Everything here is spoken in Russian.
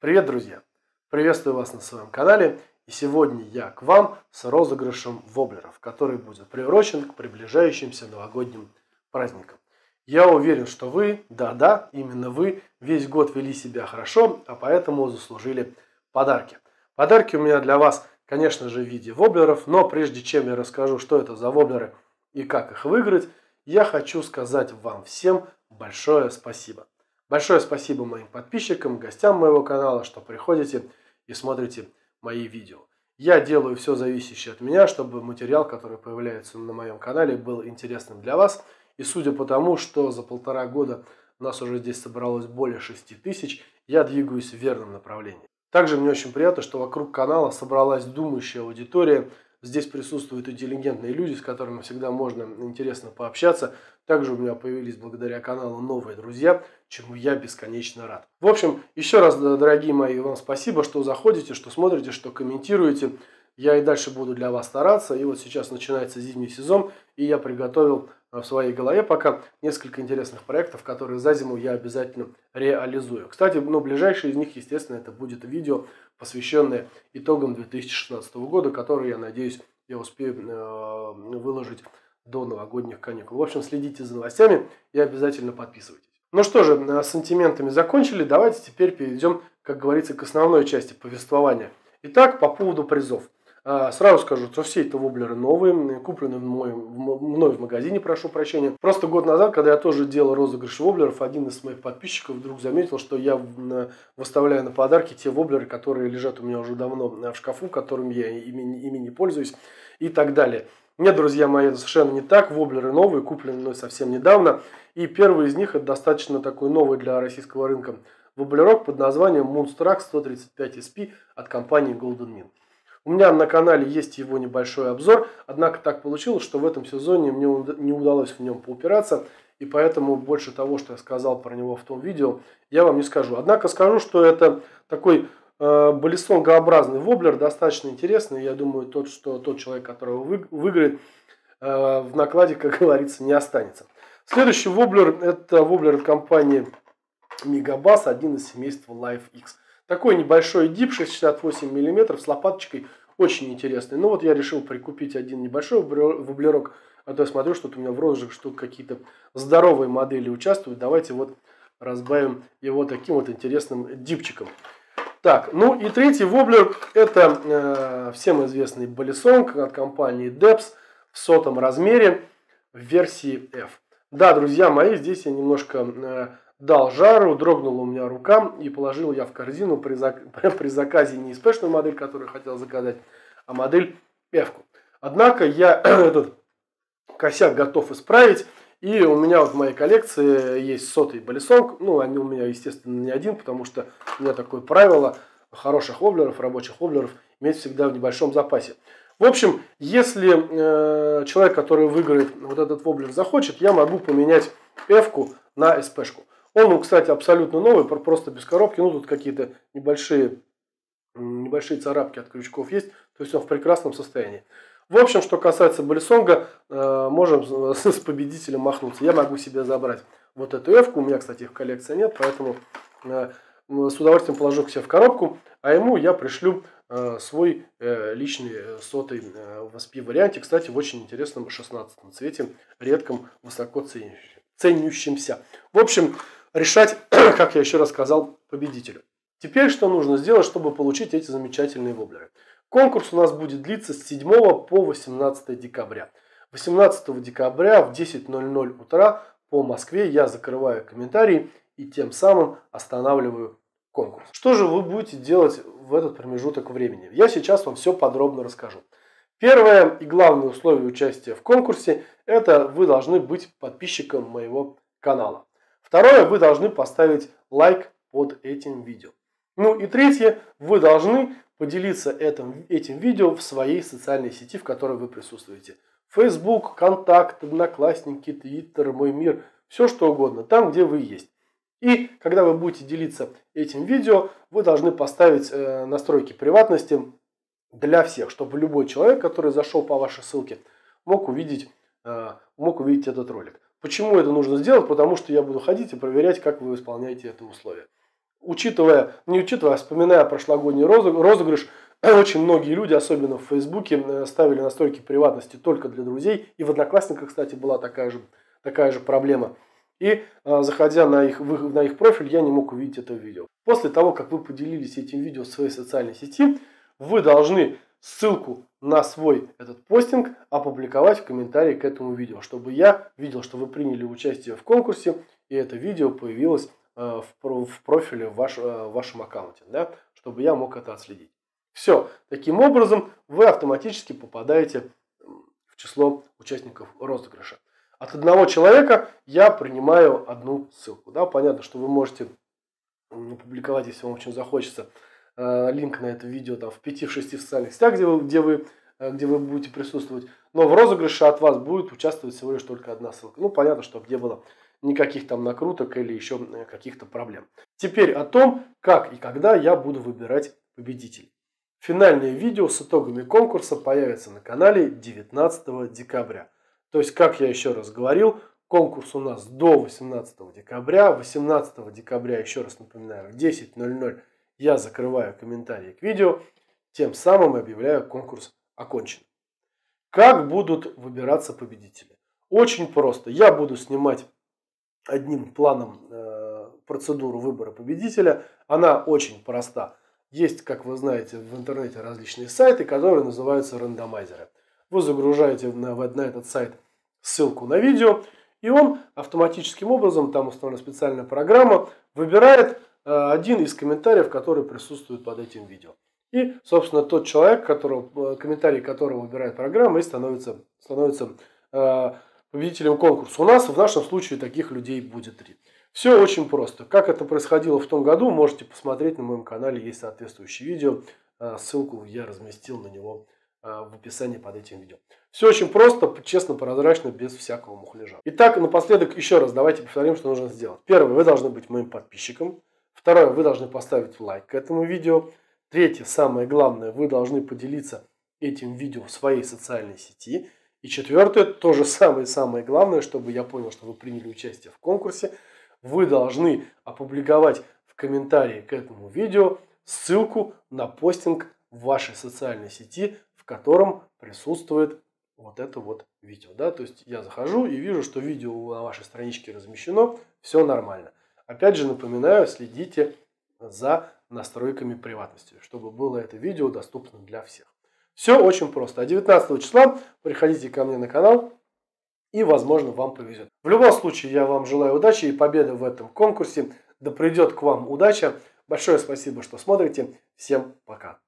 Привет, друзья! Приветствую вас на своем канале. И сегодня я к вам с розыгрышем воблеров, который будет приурочен к приближающимся новогодним праздникам. Я уверен, что вы, да-да, именно вы, весь год вели себя хорошо, а поэтому заслужили подарки. Подарки у меня для вас, конечно же, в виде воблеров, но прежде чем я расскажу, что это за воблеры и как их выиграть, я хочу сказать вам всем большое спасибо. Большое спасибо моим подписчикам, гостям моего канала, что приходите и смотрите мои видео. Я делаю все зависящее от меня, чтобы материал, который появляется на моем канале, был интересным для вас. И судя по тому, что за полтора года нас уже здесь собралось более 6 тысяч, я двигаюсь в верном направлении. Также мне очень приятно, что вокруг канала собралась думающая аудитория, Здесь присутствуют интеллигентные люди, с которыми всегда можно интересно пообщаться. Также у меня появились благодаря каналу новые друзья, чему я бесконечно рад. В общем, еще раз, дорогие мои, вам спасибо, что заходите, что смотрите, что комментируете. Я и дальше буду для вас стараться. И вот сейчас начинается зимний сезон, и я приготовил в своей голове пока несколько интересных проектов, которые за зиму я обязательно реализую. Кстати, ну, ближайший из них, естественно, это будет видео, посвященное итогам 2016 года, которые, я надеюсь, я успею э, выложить до новогодних каникул. В общем, следите за новостями и обязательно подписывайтесь. Ну что же, э, с сантиментами закончили. Давайте теперь перейдем, как говорится, к основной части повествования. Итак, по поводу призов. А, сразу скажу, что все это воблеры новые, куплены мной, мной в магазине, прошу прощения. Просто год назад, когда я тоже делал розыгрыш воблеров, один из моих подписчиков вдруг заметил, что я выставляю на подарки те воблеры, которые лежат у меня уже давно в шкафу, которым я ими, ими не пользуюсь и так далее. Нет, друзья мои, это совершенно не так. Воблеры новые, куплены мной совсем недавно. И первый из них, это достаточно такой новый для российского рынка воблерок под названием Moonstruck 135 SP от компании Golden Mint. У меня на канале есть его небольшой обзор, однако так получилось, что в этом сезоне мне не удалось в нем поупираться, и поэтому больше того, что я сказал про него в том видео, я вам не скажу. Однако скажу, что это такой э, баллистронгообразный воблер, достаточно интересный. Я думаю, тот, что тот человек, которого вы, выиграет, э, в накладе, как говорится, не останется. Следующий воблер – это воблер от компании Megabass, один из семейства Life X. Такой небольшой дип 668 мм с лопаточкой очень интересный. Ну вот я решил прикупить один небольшой воблерок, а то я смотрю, что у меня в розжиг что какие-то здоровые модели участвуют. Давайте вот разбавим его таким вот интересным дипчиком. Так, ну и третий воблер, это э, всем известный балисонг от компании Debs в сотом размере в версии F. Да, друзья мои, здесь я немножко э, дал жару, дрогнула у меня рука и положил я в корзину при, зак... при заказе не спешную модель, которую хотел заказать, а модель F. Однако я этот косяк готов исправить. И у меня вот в моей коллекции есть сотый балисонг. Ну, они у меня, естественно, не один, потому что у меня такое правило хороших воблеров, рабочих воблеров иметь всегда в небольшом запасе. В общем, если э, человек, который выиграет вот этот воблер, захочет, я могу поменять F на SP-шку. Он, ну, кстати, абсолютно новый, просто без коробки. Ну, тут какие-то небольшие, небольшие царапки от крючков есть. То есть он в прекрасном состоянии. В общем, что касается Балисонга, э, можем с победителем махнуться. Я могу себе забрать вот эту F. У меня, кстати, их коллекции нет, поэтому э, с удовольствием положу к себе в коробку. А ему я пришлю э, свой личный сотый в SP варианте. Кстати, в очень интересном 16 цвете, редком, высоко ценящемся. В общем, решать, как я еще раз сказал, победителю. Теперь что нужно сделать, чтобы получить эти замечательные воблеры? Конкурс у нас будет длиться с 7 по 18 декабря. 18 декабря в 10.00 утра по Москве я закрываю комментарии и тем самым останавливаю конкурс. Что же вы будете делать в этот промежуток времени? Я сейчас вам все подробно расскажу. Первое и главное условие участия в конкурсе – это вы должны быть подписчиком моего канала. Второе, вы должны поставить лайк под этим видео. Ну и третье, вы должны поделиться этим, этим видео в своей социальной сети, в которой вы присутствуете. Facebook, Контакт, Одноклассники, Твиттер, Мой мир, все что угодно, там, где вы есть. И когда вы будете делиться этим видео, вы должны поставить э, настройки приватности для всех, чтобы любой человек, который зашел по вашей ссылке, мог увидеть, э, мог увидеть этот ролик. Почему это нужно сделать? Потому что я буду ходить и проверять, как вы исполняете это условие. учитывая, не учитывая, а вспоминая прошлогодний розыгрыш, очень многие люди, особенно в Фейсбуке, э, ставили настройки приватности только для друзей. И в Одноклассниках, кстати, была такая же, такая же проблема. И э, заходя на их, на их профиль, я не мог увидеть это видео. После того, как вы поделились этим видео в своей социальной сети, вы должны ссылку на свой этот постинг опубликовать в комментарии к этому видео, чтобы я видел, что вы приняли участие в конкурсе, и это видео появилось э, в профиле в, ваш, в вашем аккаунте, да, чтобы я мог это отследить. Все. Таким образом, вы автоматически попадаете в число участников розыгрыша. От одного человека я принимаю одну ссылку. Да, понятно, что вы можете опубликовать, если вам очень захочется, э, линк на это видео там, в 5-6 социальных сетях, где вы, где, вы, э, где вы будете присутствовать. Но в розыгрыше от вас будет участвовать всего лишь только одна ссылка. Ну, понятно, что где было никаких там накруток или еще э, каких-то проблем. Теперь о том, как и когда я буду выбирать победителей. Финальное видео с итогами конкурса появится на канале 19 декабря. То есть, как я еще раз говорил, конкурс у нас до 18 декабря. 18 декабря, еще раз напоминаю, в 10.00 я закрываю комментарии к видео. Тем самым объявляю конкурс окончен. Как будут выбираться победители? Очень просто. Я буду снимать одним планом э, процедуру выбора победителя. Она очень проста. Есть, как вы знаете, в интернете различные сайты, которые называются рандомайзеры. Вы загружаете на, на этот сайт ссылку на видео, и он автоматическим образом, там установлена специальная программа, выбирает один из комментариев, который присутствует под этим видео. И, собственно, тот человек, которого, э, комментарий которого выбирает программа, и становится, становится э, победителем конкурса. У нас в нашем случае таких людей будет три. Все очень просто. Как это происходило в том году, можете посмотреть на моем канале, есть соответствующее видео. Ссылку я разместил на него в описании под этим видео. Все очень просто, честно, прозрачно, без всякого мухляжа. Итак, напоследок еще раз давайте повторим, что нужно сделать. Первое, вы должны быть моим подписчиком. Второе, вы должны поставить лайк к этому видео. Третье, самое главное, вы должны поделиться этим видео в своей социальной сети. И четвертое, то же самое-самое главное, чтобы я понял, что вы приняли участие в конкурсе – вы должны опубликовать в комментарии к этому видео ссылку на постинг в вашей социальной сети, в котором присутствует вот это вот видео. Да? То есть я захожу и вижу, что видео на вашей страничке размещено, все нормально. Опять же напоминаю, следите за настройками приватности, чтобы было это видео доступно для всех. Все очень просто. А 19 числа приходите ко мне на канал, и, возможно, вам повезет. В любом случае, я вам желаю удачи и победы в этом конкурсе. Да придет к вам удача. Большое спасибо, что смотрите. Всем пока.